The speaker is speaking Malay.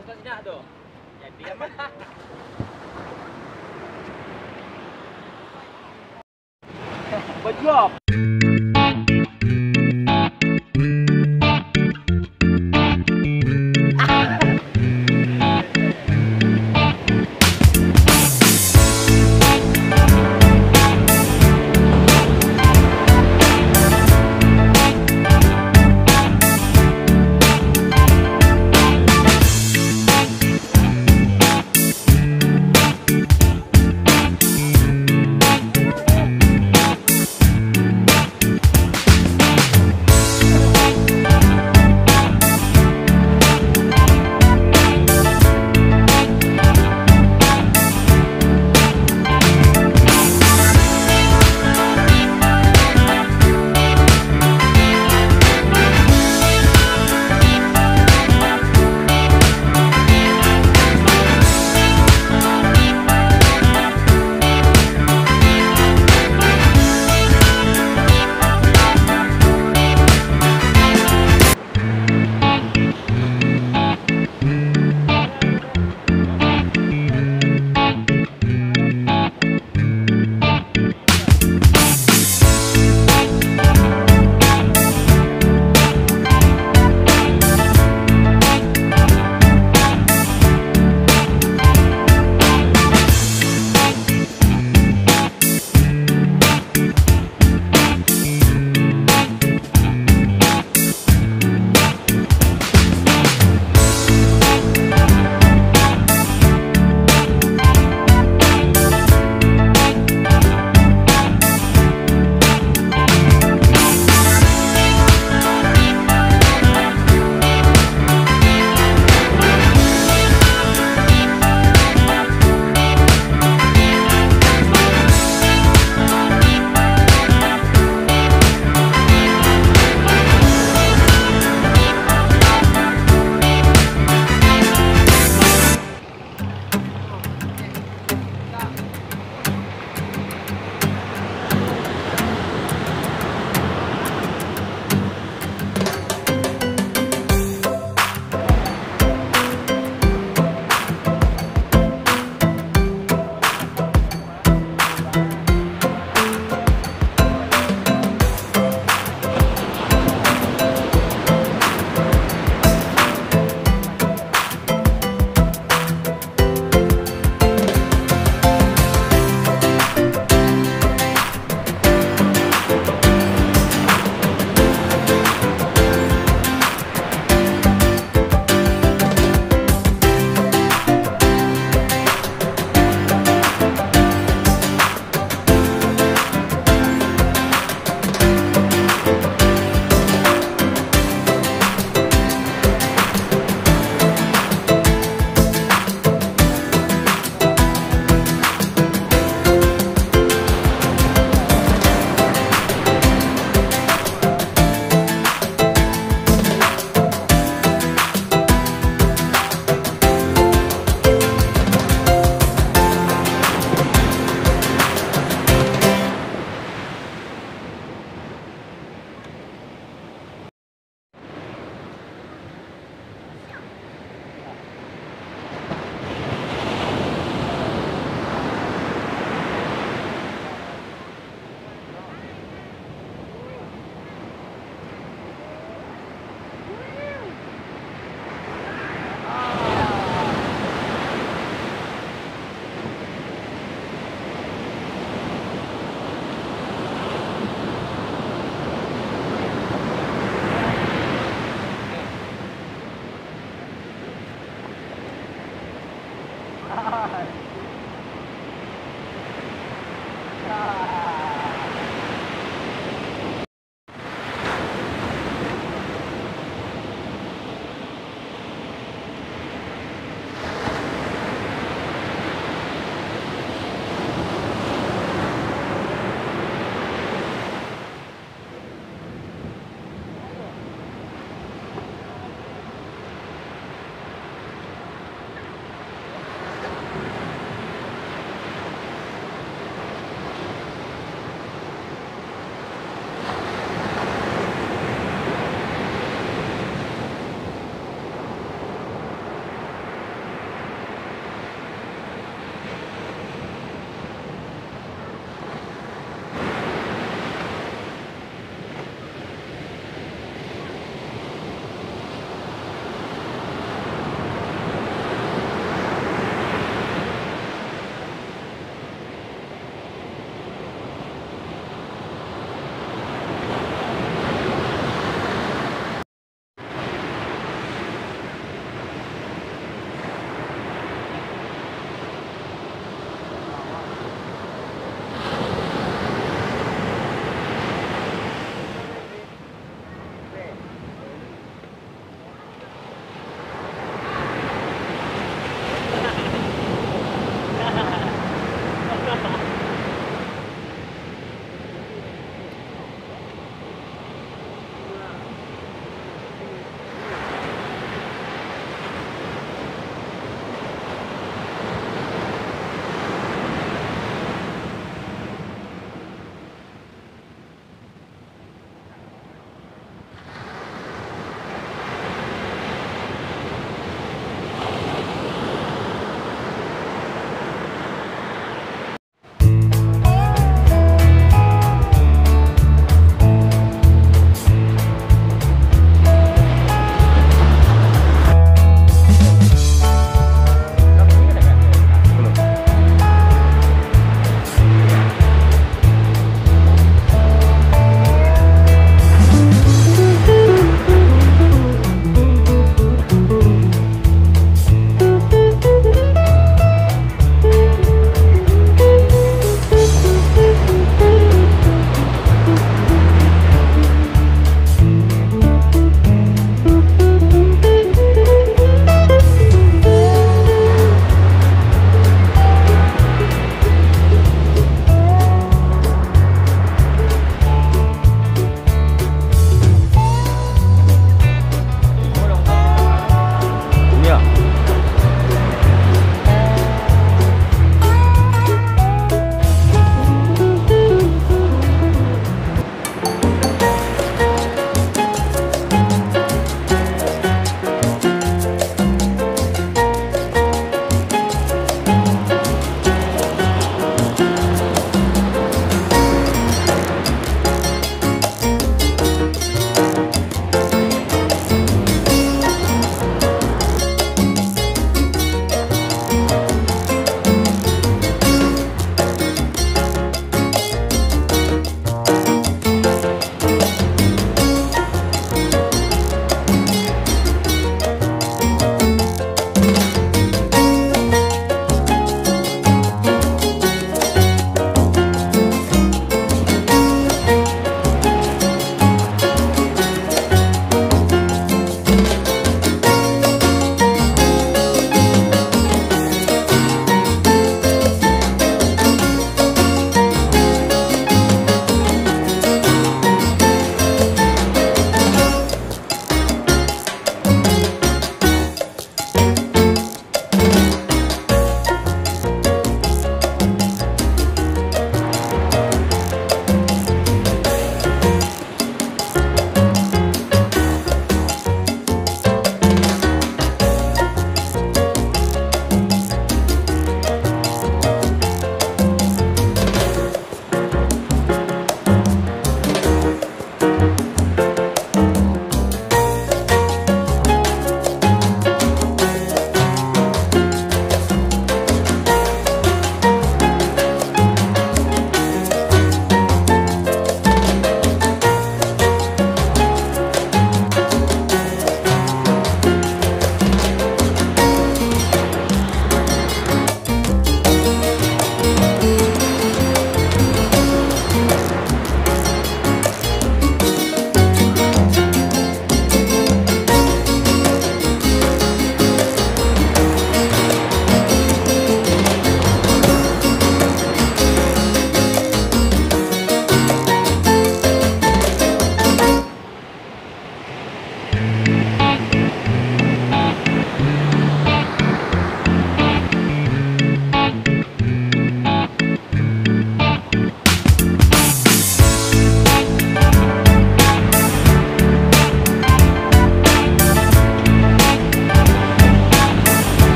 Pasal tu. Jadi apa? Bajak.